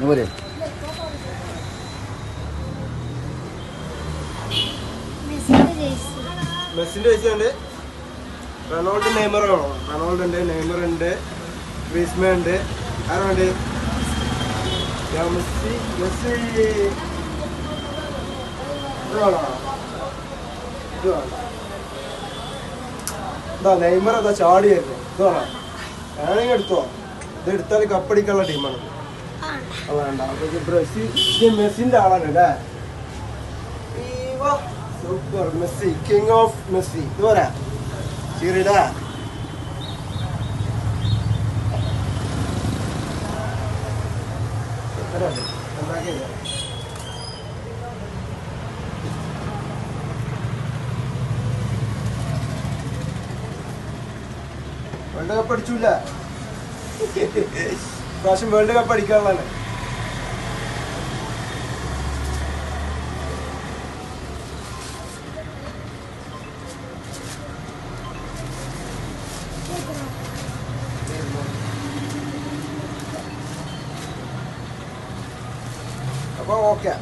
Jersey മെസ്സിന്റെ ജയിച്ചുണ്ട് Ronaldo Neymar വേണോ റൊണാൾഡ് ഉണ്ട് നെയ്മർ ഉണ്ട് ഗ്രീസ്മ ഉണ്ട്. ആരുണ്ട് മെസ്സി മെസ്സി. ഇത് നെയ്മർ അതാ ചാടിയായിരുന്നു ഇതാണോ? വേണോ വേണമെങ്കിൽ എടുത്തോ? ഇത് എടുത്താൽ കപ്പടിക്കാനുള്ള ടീമാണ് വേണ്ട അപ്പൊ ബ്രസീൽ മെസ്സിന്റെ ആളാണ് അല്ലേ super Messi king of Messi ഇത് പോരാ ശരിടാ വേൾഡ് കപ്പ് അടിച്ചില്ല പ്രാവശ്യം വേൾഡ് കപ്പ് അടിക്കാനുള്ള അപ്പൊ ഓക്കെ